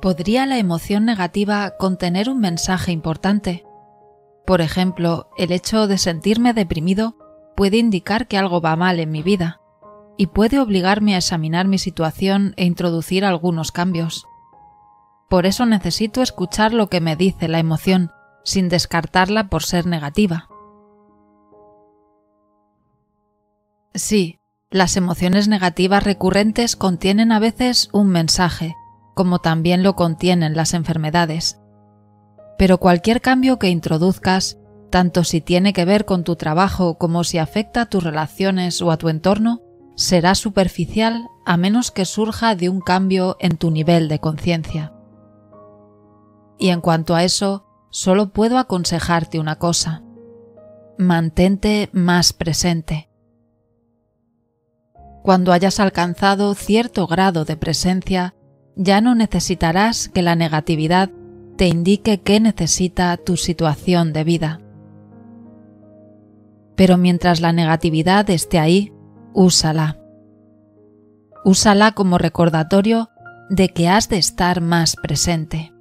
¿Podría la emoción negativa contener un mensaje importante? Por ejemplo, el hecho de sentirme deprimido puede indicar que algo va mal en mi vida y puede obligarme a examinar mi situación e introducir algunos cambios. Por eso necesito escuchar lo que me dice la emoción, sin descartarla por ser negativa. Sí, las emociones negativas recurrentes contienen a veces un mensaje, como también lo contienen las enfermedades. Pero cualquier cambio que introduzcas, tanto si tiene que ver con tu trabajo como si afecta a tus relaciones o a tu entorno, será superficial a menos que surja de un cambio en tu nivel de conciencia. Y en cuanto a eso, solo puedo aconsejarte una cosa. Mantente más presente. Cuando hayas alcanzado cierto grado de presencia, ya no necesitarás que la negatividad te indique qué necesita tu situación de vida. Pero mientras la negatividad esté ahí, úsala. Úsala como recordatorio de que has de estar más presente.